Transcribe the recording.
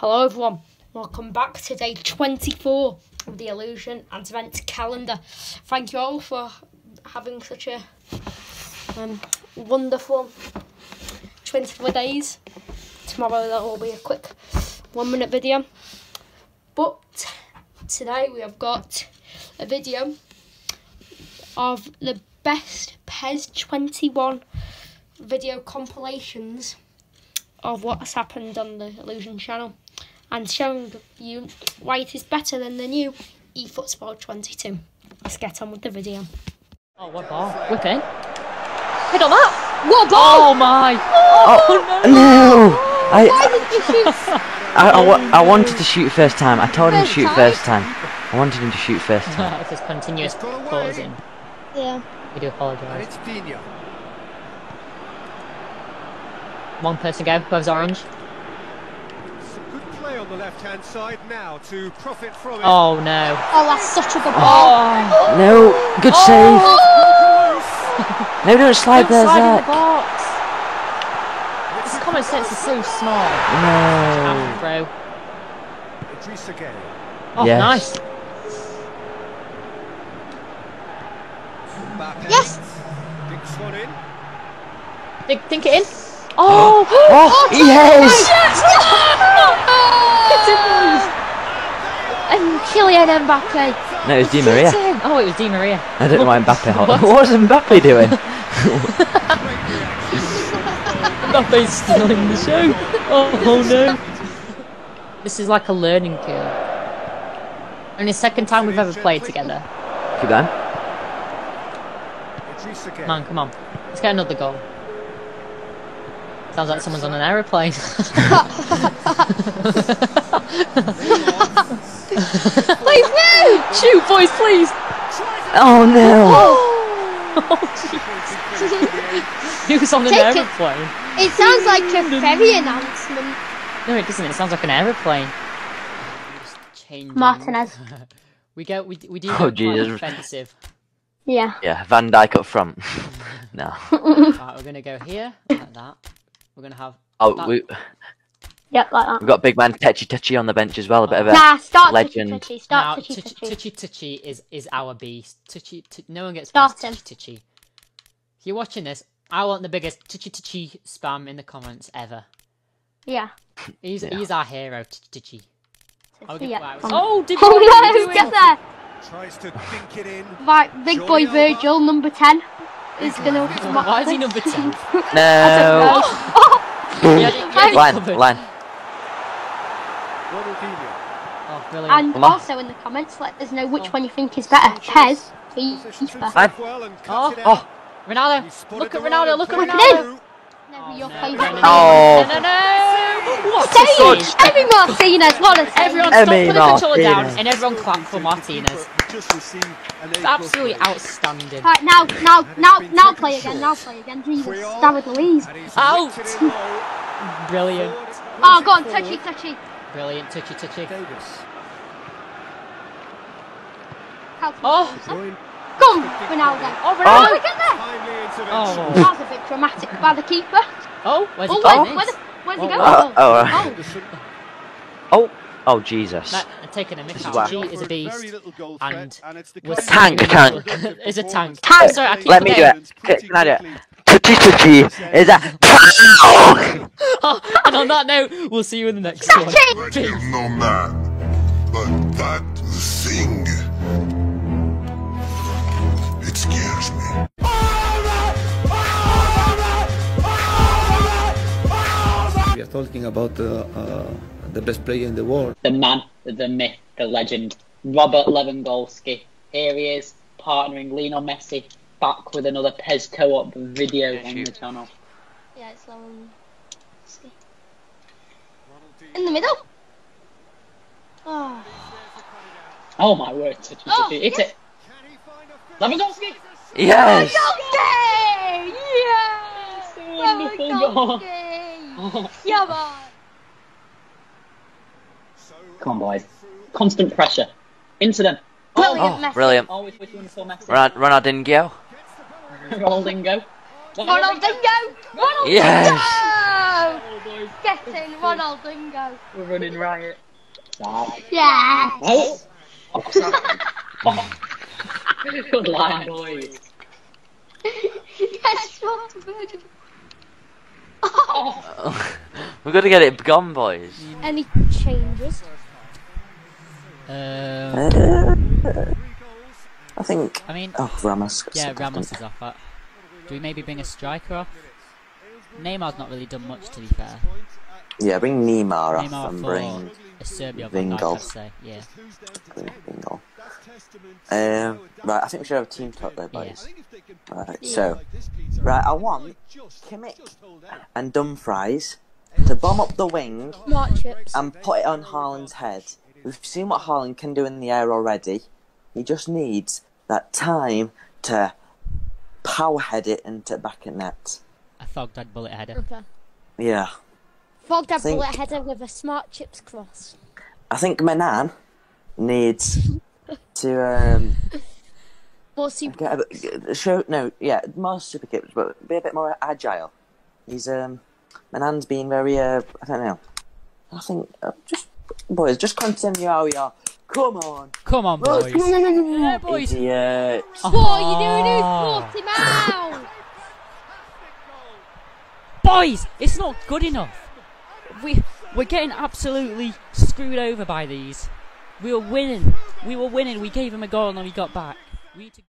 Hello everyone, welcome back to day 24 of the Illusion Advent Calendar. Thank you all for having such a um, wonderful 24 days. Tomorrow there will be a quick one minute video. But today we have got a video of the best PES 21 video compilations of what's happened on the Illusion channel and showing you why it is better than the new eFootball 22. Let's get on with the video. Oh, what ball? Whip in. Hit on that! What ball? Oh my! Oh, oh no! I, Why did you shoot? I, I, wa- I wanted to shoot first time. I told him to shoot time? first time. I wanted him to shoot first time. if there's continuous pausing, yeah. we do apologise. it's Dino. One person go, whoever's orange. Some good play on the left-hand side now to profit from it. Oh no. Oh, that's such a good oh. ball. Oh! No, good oh. save. No, don't slide there, Slide in the Zach. box! This common sense is so small. No. Bro. Idrissa Gueye. Oh, Yes. nice. Yes. Dinks one in. Think, think it in. Oh! Oh, oh yes! and Kylian Mbappe. No, it was Di Maria. Oh, it was Di Maria. I don't know why Mbappe. What? What was Mbappe doing? Mbappe's stealing the show. Oh, oh no. This is like a learning curve. Only the second time we've ever played together. Keep going. Gueye. Come on. Let's get another goal. Sounds like someone's on an aeroplane. Please, no! Shoot, boys, please! Oh no! Oh, Who's on an Take it. aeroplane? It sounds like a ferry announcement. No, it doesn't. It sounds like an aeroplane. Martinez. We go. We, we do Oh, go Jesus. offensive. Yeah. Yeah, Van Dijk up front. no. Right, we're gonna go here like that. We're gonna have. Oh, that- we, Yep, like that. we've got big man Tetchy Tetchy on the bench as well. A bit of a. Nah, start legend. touchy touchy. now, Start touchy touchy, touchy. touchy touchy is is our beast. Touchy, t- no one gets Start past him. touchy touchy. If you're watching this, I want the biggest touchy touchy spam in the comments ever. Yeah. He's Yeah. he's our hero, touchy touchy. I'll Yeah. wow. Oh. oh, did Oh you no, doing? get there! Tries to dink it in. Right, big boy Virgil, number 10, is gonna. Why is he number 10? No! Mm. Line, covered. line. Oh, brilliant. and Come on. also in the comments, let us know which one you think is better. PES, Positions FIFA. himself well and Oh, Oh, Ronaldo! Look at Ronaldo! Look at Ronaldo. Look played at it him. through. Never your no. Oh. No, no, no! What a Good. save! Emi Martinez, what a save. Everyone stop, Emi put the controller down, and everyone clap for Martinez. Just received an It's absolutely outstanding. Right, now, now, now, now play again, now play again. Jesus, Free on. David Luiz. Out. whipped it in low. Brilliant. Oh, go on, touchy, touchy. Brilliant. Touchy, touchy. Davis. Calvin. Oh! Joined Go on, Ronaldo. Oh, Oh, Ronaldo! we get there. Oh. That was a bit dramatic by the keeper. Oh, where's he Oh, playing where, where, this? the, where's he Oh, going? oh, oh, right. oh. Oh, oh, oh, oh Jesus. That, I'm taking a miss is out. G is a beast. and threat, and it's the was Tank, tank. It's a tank. Tank. Oh, sorry, I keep Let me do it. Can, can I do it? Touchy Touchy is that. Oh, and on that note, we'll see you in the next one. Touchy. Peace. no man, but that thing. Talking about uh, uh, the best player in the world. the man, the myth, the legend, Robert Lewandowski. Here he is, partnering Lionel Messi, back with another PES co-op video on the channel. Yeah, it's um, in the middle. Oh. Oh my word, touchy, Oh. It's yes. it. Lewandowski! Yes! Lewandowski! Yes! Wonderful goal. Lewandowski! Yeah, man. Come on, boys. Constant pressure. Into them. Brilliant Oh, Messi. brilliant. Always wish you saw Messi. Ron- Ronaldinho. Ronaldinho. Ronaldinho! Ronaldinho! Yes! Oh, boys. Get in, Ronaldinho. We're running riot. Side. Yeah. Oh! Offside. oh. Good line, boys. yes, what a. We've got to get it gone, boys. Any changes? Um, Uh, I think. I mean, Oh, Ramos. yeah, stuck, Ramos is off. That. Do we maybe bring a striker off? Neymar's not really done much, to be fair. Yeah, bring Neymar off and bring a Serbia Van Dijk, Vingol. I'd say. Yeah. bring Bingo. Um, right, I think we should have a team talk there, boys. Right, so, right, I want Kimmich and Dumfries to bomb up the wing Smart chips. and put it on Haaland's head. We've seen what Haaland can do in the air already. He just needs that time to power head it into back at net. A thog dead bullet header. Okay. Yeah. Fogged a Think- bullet header with a smart chips cross. I think Manan needs to um, More super. get a bit, show no, yeah, more super kicks, but be a bit more agile. He's um, Manan's been very uh, I don't know. I think uh, just boys, just continue how we are. Come on, Come on, boys. Yeah, boys. idiot. What are you doing? Who's 40 now? Boys, it's not good enough. We we're getting absolutely screwed over by these. We were winning. We were winning. We gave him a goal and then we got back. We need to